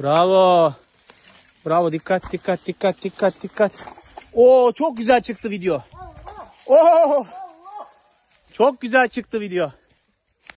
Bravo. Bravo dikkat dikkat dikkat dikkat dikkat. Oo çok güzel çıktı video. Oo. Çok güzel çıktı video.